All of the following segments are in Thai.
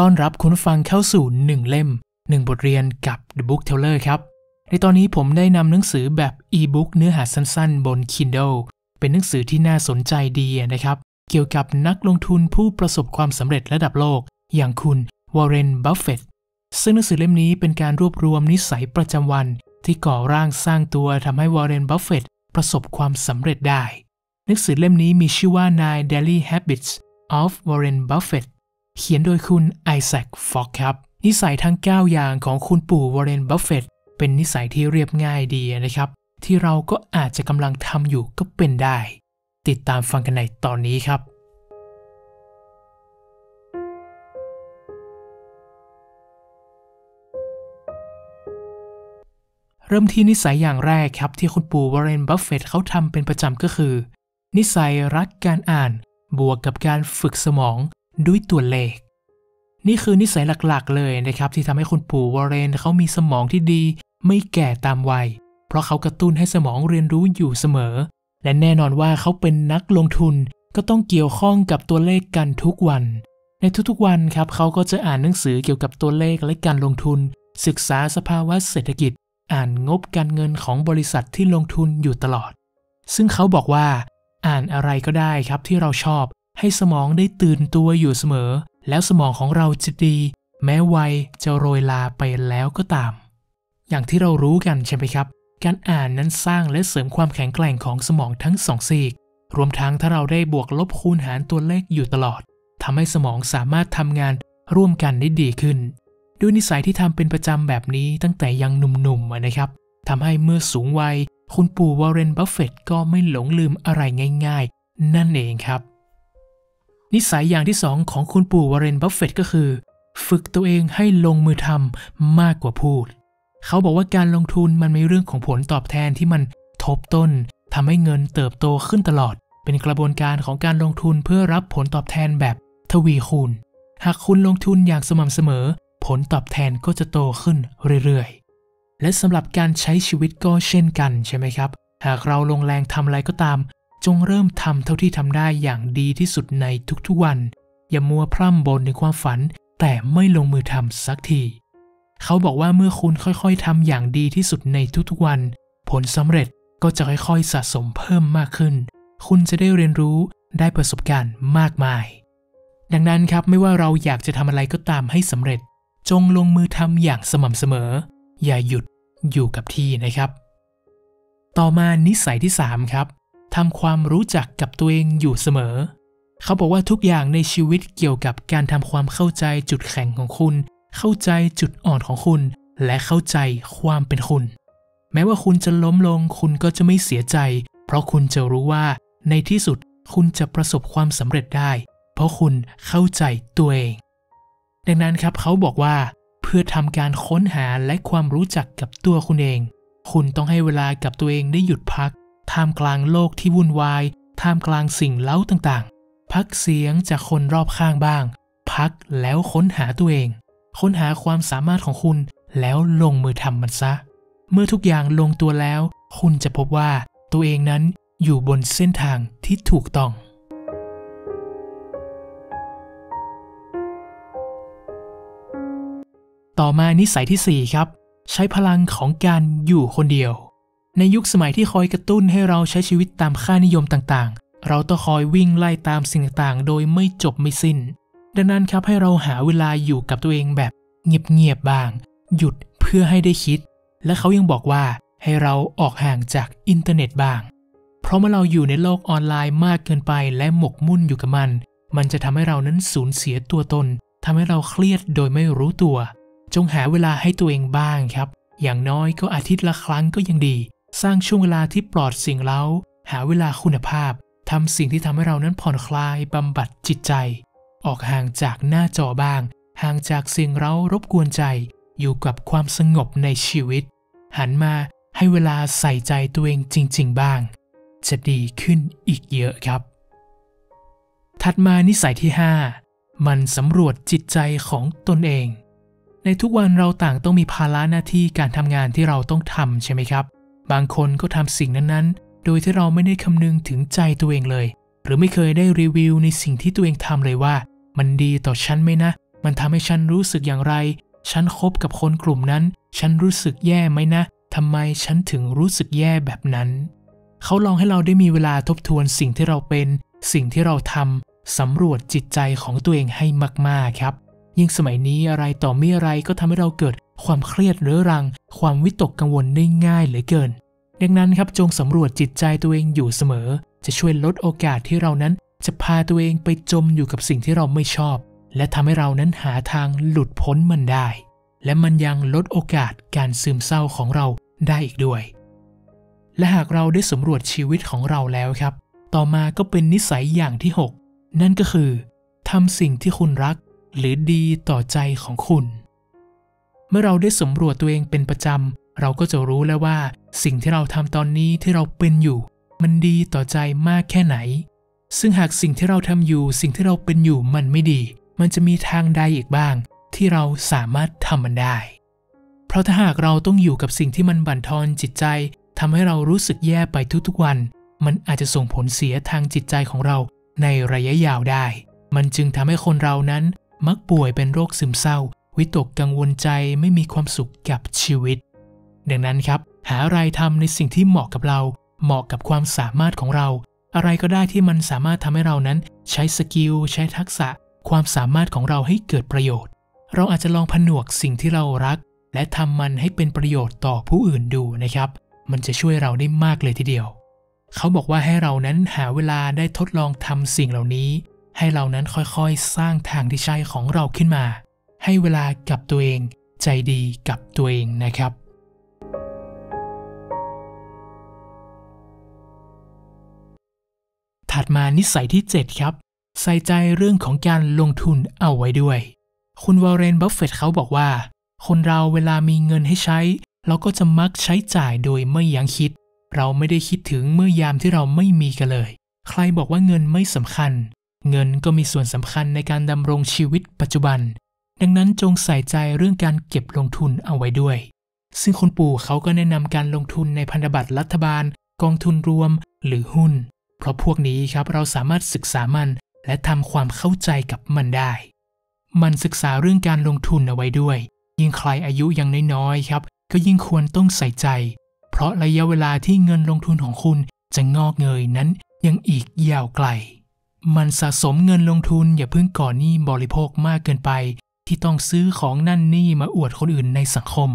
ต้อนรับคุณฟังเข้าสู่ 1 เล่ม 1 บทเรียนกับ The Book Teller ครับ ในตอนนี้ผมได้นำหนังสือแบบอีบุ๊กเนื้อหาสั้นๆ บน Kindle เป็นหนังสือที่น่าสนใจดีนะครับ เกี่ยวกับนักลงทุนผู้ประสบความสำเร็จระดับโลก อย่างคุณวอร์เรนบัฟเฟตซึ่งหนังสือเล่มนี้เป็นการรวบรวมนิสัยประจำวัน ที่ก่อร่างสร้างตัวทำให้วอร์เรนบัฟเฟตประสบความสำเร็จได้ หนังสือเล่มนี้มีชื่อว่า Nine Daily Habits of Warren Buffett เขียนโดยคุณไอแซคฟอกครับ นิสัยทั้ง 9 อย่างของคุณปู่วอร์เรนบัฟเฟตเป็นนิสัยที่เรียบง่ายดีนะครับ ที่เราก็อาจจะกำลังทำอยู่ก็เป็นได้ ติดตามฟังกันในตอนนี้ครับเริ่มที่นิสัยอย่างแรกครับที่คุณปู่วอร์เรนบัฟเฟตเขาทำเป็นประจำก็คือ นิสัยรักการอ่าน บวกกับการฝึกสมอง ด้วยตัวเลข นี่คือนิสัยหลักๆ เลยนะครับ ที่ทำให้คุณปู่วอร์เรนเขามีสมองที่ดี ไม่แก่ตามวัย เพราะเขากระตุ้นให้สมองเรียนรู้อยู่เสมอ และแน่นอนว่าเขาเป็นนักลงทุนก็ต้องเกี่ยวข้องกับตัวเลขกันทุกวัน ในทุกๆวันครับเขาก็จะอ่านหนังสือเกี่ยวกับตัวเลขและการลงทุน ศึกษาสภาวะเศรษฐกิจ อ่านงบการเงินของบริษัทที่ลงทุนอยู่ตลอด ซึ่งเขาบอกว่า อ่านอะไรก็ได้ครับที่เราชอบ ให้สมองได้ตื่นตัวอยู่เสมอ แล้วสมองของเราจะดี แม้วัยจะโรยลาไปแล้วก็ตาม อย่างที่เรารู้กันใช่ไหมครับ การอ่านนั้นสร้างและเสริมความแข็งแกร่งของสมองทั้งสองซีก รวมทั้งถ้าเราได้บวกลบคูณหารตัวเลขอยู่ตลอดทำให้สมองสามารถทำงานร่วมกันได้ดีขึ้น ด้วยนิสัยที่ทำเป็นประจำแบบนี้ตั้งแต่ยังหนุ่มๆนะครับทำให้เมื่อสูงวัย คุณปู่วอร์เรนบัฟเฟตก็ไม่หลงลืมอะไรง่าย ๆ นั่นเองครับ นิสัยอย่างที่สองของคุณปู่วอร์เรนบัฟเฟตก็คือ ฝึกตัวเองให้ลงมือทำมากกว่าพูด เขาบอกว่าการลงทุนมันมีเรื่องของผลตอบแทนที่มันทบต้นทำให้เงินเติบโตขึ้นตลอด เป็นกระบวนการของการลงทุนเพื่อรับผลตอบแทนแบบทวีคูณ หากคุณลงทุนอย่างสม่ำเสมอ ผลตอบแทนก็จะโตขึ้นเรื่อยๆ และสำหรับการใช้ชีวิตก็เช่นกันใช่ไหมครับ หากเราลงแรงทำอะไรก็ตาม จงเริ่มทำเท่าที่ทำได้อย่างดีที่สุดในทุกๆวัน อย่ามัวพร่ำบนในความฝัน แต่ไม่ลงมือทำสักที เขาบอกว่าเมื่อคุณค่อยๆทำอย่างดีที่สุดในทุกๆวัน ผลสำเร็จก็จะค่อยๆสะสมเพิ่มมากขึ้น คุณจะได้เรียนรู้ได้ประสบการณ์มากมาย ดังนั้นครับไม่ว่าเราอยากจะทำอะไรก็ตามให้สำเร็จ จงลงมือทำอย่างสม่ำเสมอ อย่าหยุดอยู่กับที่นะครับ ต่อมานิสัยที่ 3 ครับ ทำความรู้จักกับตัวเองอยู่เสมอ เขาบอกว่าทุกอย่างในชีวิตเกี่ยวกับการทำความเข้าใจจุดแข็งของคุณ เข้าใจจุดอ่อนของคุณ และเข้าใจความเป็นคุณ แม้ว่าคุณจะล้มลงคุณก็จะไม่เสียใจ เพราะคุณจะรู้ว่าในที่สุดคุณจะประสบความสำเร็จได้ เพราะคุณเข้าใจตัวเอง ดังนั้นครับเขาบอกว่า เพื่อทำการค้นหาและความรู้จักกับตัวคุณเอง คุณต้องให้เวลากับตัวเองได้หยุดพัก ท่ามกลางโลกที่วุ่นวาย ท่ามกลางสิ่งเล้าต่างๆ พักเสียงจากคนรอบข้างบ้าง พักแล้วค้นหาตัวเอง ค้นหาความสามารถของคุณแล้วลงมือทำมันซะ เมื่อทุกอย่างลงตัวแล้ว คุณจะพบว่าตัวเองนั้นอยู่บนเส้นทางที่ถูกต้อง ต่อมานิสัยที่ 4 ครับ ใช้พลังของการอยู่คนเดียว ในยุคสมัยที่คอยกระตุ้นให้เราใช้ชีวิตตามค่านิยมต่างๆ เราต้องคอยวิ่งไล่ตามสิ่งต่างๆ โดยไม่จบไม่สิน้น ดังนั้นครับให้เราหาเวลาอยู่กับตัวเองแบบเงียบๆบ้าง หยุดเพื่อให้ได้คิด และเขายังบอกว่าให้เราออกห่างจากอินเทอร์เน็ตบ้าง เพราะเมื่อเราอยู่ในโลกออนไลน์มากเกินไปและหมกมุ่นอยู่กับมัน มันจะทำให้เรานั้นสูญเสียตัวตนทำให้เราเครียดโดยไม่รู้ตัว จงหาเวลาให้ตัวเองบ้างครับ อย่างน้อยก็อาทิตย์ละครั้งก็ยังดี สร้างช่วงเวลาที่ปลอดสิ่งเร้า หาเวลาคุณภาพทำสิ่งที่ทำให้เรานั้นผ่อนคลายบำบัดจิตใจ ออกห่างจากหน้าจอบ้าง ห่างจากสิ่งเร้ารบกวนใจ อยู่กับความสงบในชีวิต หันมาให้เวลาใส่ใจตัวเองจริง ๆ บ้าง จะดีขึ้นอีกเยอะครับ ถัดมานิสัยที่ 5 มันสำรวจจิตใจของตนเอง ในทุกวันเราต่างต้องมีภาระหน้าที่การทำงานที่เราต้องทำใช่ไหมครับ บางคนก็ทำสิ่งนั้นๆ โดยที่เราไม่ได้คำนึงถึงใจตัวเองเลย หรือไม่เคยได้รีวิวในสิ่งที่ตัวเองทำเลยว่า มันดีต่อฉันไหมนะ มันทำให้ฉันรู้สึกอย่างไร ฉันคบกับคนกลุ่มนั้น ฉันรู้สึกแย่ไหมนะทำไมฉันถึงรู้สึกแย่แบบนั้น เขาลองให้เราได้มีเวลาทบทวนสิ่งที่เราเป็น สิ่งที่เราทำสำรวจจิตใจของตัวเองให้มากๆครับยิ่งสมัยนี้อะไรต่อไม่อะไรก็ทำให้เราเกิดความเครียดเรื้อรัง ความวิตกกังวลได้ง่ายเหลือเกิน ดังนั้นครับจงสำรวจจิตใจตัวเองอยู่เสมอ จะช่วยลดโอกาสที่เรานั้นจะพาตัวเองไปจมอยู่กับสิ่งที่เราไม่ชอบ และทำให้เรานั้นหาทางหลุดพ้นมันได้ และมันยังลดโอกาสการซึมเศร้าของเราได้อีกด้วย และหากเราได้สำรวจชีวิตของเราแล้วครับ ต่อมาก็เป็นนิสัยอย่างที่ 6 นั่นก็คือทำสิ่งที่คุณรัก หรือดีต่อใจของคุณ เมื่อเราได้สำรวจตัวเองเป็นประจำ เราก็จะรู้แล้วว่า สิ่งที่เราทำตอนนี้ที่เราเป็นอยู่ มันดีต่อใจมากแค่ไหน ซึ่งหากสิ่งที่เราทำอยู่ สิ่งที่เราเป็นอยู่มันไม่ดี มันจะมีทางใดอีกบ้าง ที่เราสามารถทำมันได้ เพราะถ้าหากเราต้องอยู่กับสิ่งที่มันบั่นทอนจิตใจทำให้เรารู้สึกแย่ไปทุกๆวัน มันอาจจะส่งผลเสียทางจิตใจของเราในระยะยาวได้ มันจึงทำให้คนเรานั้นมักป่วยเป็นโรคซึมเศร้า วิตกกังวลใจไม่มีความสุขกับชีวิต ดังนั้นครับ หาอะไรทำในสิ่งที่เหมาะกับเรา เหมาะกับความสามารถของเรา อะไรก็ได้ที่มันสามารถทำให้เรานั้น ใช้สกิล ใช้ทักษะ ความสามารถของเราให้เกิดประโยชน์ เราอาจจะลองผนวกสิ่งที่เรารัก และทำมันให้เป็นประโยชน์ต่อผู้อื่นดูนะครับ มันจะช่วยเราได้มากเลยทีเดียว เขาบอกว่าให้เรานั้นหาเวลาได้ทดลองทำสิ่งเหล่านี้ ให้เรานั้นค่อยๆ สร้างทางที่ใช่ของเราขึ้นมา ให้เวลากับตัวเอง ใจดีกับตัวเองนะครับ มานิสัยที่ 7 ครับ ใส่ใจเรื่องของการลงทุนเอาไว้ด้วย คุณวอร์เรนบัฟเฟตเขาบอกว่า คนเราเวลามีเงินให้ใช้ เราก็จะมักใช้จ่ายโดยไม่ยั้งคิด เราไม่ได้คิดถึงเมื่อยามที่เราไม่มีกันเลย ใครบอกว่าเงินไม่สำคัญ เงินก็มีส่วนสำคัญในการดำรงชีวิตปัจจุบัน ดังนั้นจงใส่ใจเรื่องการเก็บลงทุนเอาไว้ด้วย ซึ่งคุณปู่เขาก็แนะนำการลงทุนในพันธบัตรรัฐบาล กองทุนรวมหรือหุ้น เพราะพวกนี้ครับเราสามารถศึกษามันและทำความเข้าใจกับมันได้ มันศึกษาเรื่องการลงทุนเอาไว้ด้วย ยิ่งใครอายุยังน้อยๆครับ ก็ยิ่งควรต้องใส่ใจ เพราะระยะเวลาที่เงินลงทุนของคุณจะงอกเงยนั้นยังอีกยาวไกล มันสะสมเงินลงทุนอย่าเพิ่งก่อนหนี้บริโภคมากเกินไป ที่ต้องซื้อของนั่นนี่มาอวดคนอื่นในสังคม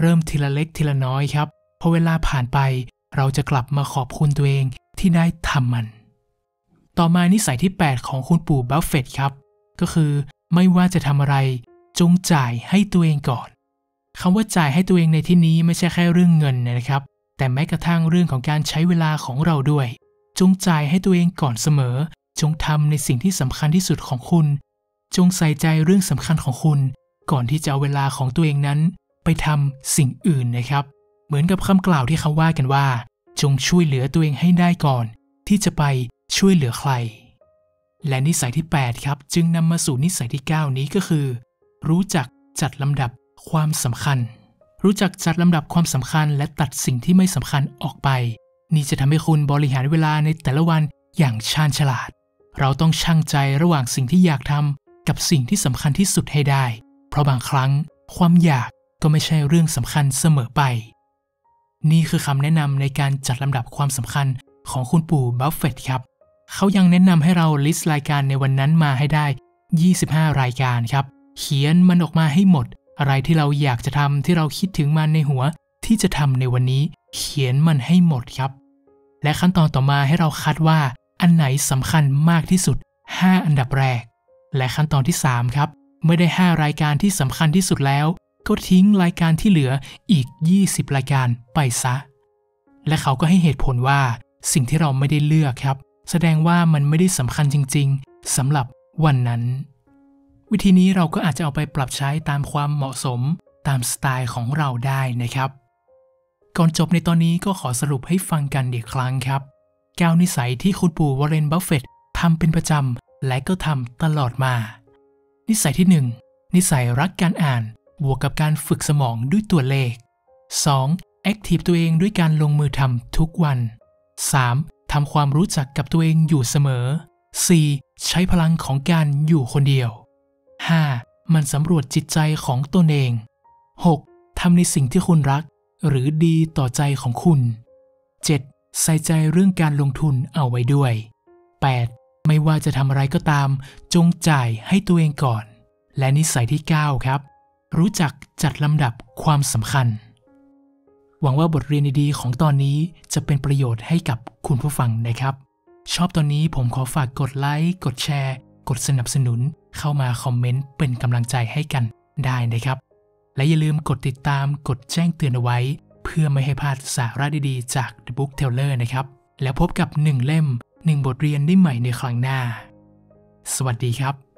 เริ่มทีละเล็กทีละน้อยครับ พอเวลาผ่านไป เราจะกลับมาขอบคุณตัวเอง ที่ได้ทำมัน ต่อมานิสัยที่ 8 ของคุณปู่บัฟเฟตครับ ก็คือไม่ว่าจะทำอะไร จงจ่ายให้ตัวเองก่อนคำว่าจ่ายให้ตัวเองในที่นี้ไม่ใช่แค่เรื่องเงินนะครับ แต่แม้กระทั่งเรื่องของการใช้เวลาของเราด้วย จงจ่ายให้ตัวเองก่อนเสมอ จงทำในสิ่งที่สำคัญที่สุดของคุณ จงใส่ใจเรื่องสำคัญของคุณ ก่อนที่จะเอาเวลาของตัวเองนั้น ไปทำสิ่งอื่นนะครับ เหมือนกับคำกล่าวที่เขาว่ากันว่า จงช่วยเหลือตัวเองให้ได้ก่อน ที่จะไปช่วยเหลือใคร และนิสัยที่ 8 ครับ จึงนำมาสู่นิสัยที่ 9 นี้ก็คือ รู้จักจัดลำดับความสำคัญ รู้จักจัดลำดับความสำคัญ และตัดสิ่งที่ไม่สำคัญออกไป นี่จะทำให้คุณบริหารเวลาในแต่ละวันอย่างชาญฉลาด เราต้องชั่งใจระหว่างสิ่งที่อยากทำกับสิ่งที่สำคัญที่สุดให้ได้ เพราะบางครั้ง ความอยากก็ไม่ใช่เรื่องสำคัญเสมอไป นี่คือคำแนะนำในการจัดลำดับความสำคัญของคุณปู่บัฟเฟตครับ เขายังแนะนำให้เราลิสต์รายการในวันนั้นมาให้ได้ 25 รายการครับ เขียนมันออกมาให้หมด อะไรที่เราอยากจะทำที่เราคิดถึงมันในหัว ที่จะทำในวันนี้ เขียนมันให้หมดครับ และขั้นตอนต่อมาให้เราคัดว่า อันไหนสำคัญมากที่สุด 5 อันดับแรก และขั้นตอนที่ 3 ครับเมื่อได้ 5 รายการที่สำคัญที่สุดแล้ว ก็ทิ้งรายการที่เหลืออีก 20 รายการไปซะ และเขาก็ให้เหตุผลว่าสิ่งที่เราไม่ได้เลือกครับ แสดงว่ามันไม่ได้สำคัญจริง ๆสำหรับวันนั้น วิธีนี้เราก็อาจจะเอาไปปรับใช้ตามความเหมาะสมตามสไตล์ของเราได้นะครับ ก่อนจบในตอนนี้ก็ขอสรุปให้ฟังกันอีกครั้งครับเก้านิสัยที่คุณปู่วอร์เรนบัฟเฟตทำเป็นประจำและก็ทำตลอดมา นิสัยที่ 1 นิสัยรักการอ่าน บวกกับการฝึกสมองด้วยตัวเลข 2. active ตัวเองด้วยการลงมือทำทุกวัน 3. ทำความรู้จักกับตัวเองอยู่เสมอ 4. ใช้พลังของการอยู่คนเดียว 5. หมั่นสำรวจจิตใจของตนเอง 6. ทำในสิ่งที่คุณรัก หรือดีต่อใจของคุณ 7. ใส่ใจเรื่องการลงทุนเอาไว้ด้วย 8. ไม่ว่าจะทำอะไรก็ตาม จงจ่ายให้ตัวเองก่อน และนิสัยที่ 9 ครับ รู้จักจัดลำดับความสำคัญ หวังว่าบทเรียนดีๆของตอนนี้จะเป็นประโยชน์ให้กับคุณผู้ฟังนะครับ ชอบตอนนี้ผมขอฝากกดไลค์ กดแชร์ กดสนับสนุน เข้ามาคอมเมนต์เป็นกำลังใจให้กันได้นะครับ และอย่าลืมกดติดตาม กดแจ้งเตือนเอาไว้ เพื่อไม่ให้พลาดสาระดีๆ จาก The Book Teller นะครับ แล้วพบกับ 1 เล่ม 1 บทเรียนได้ใหม่ในครั้งหน้า สวัสดีครับ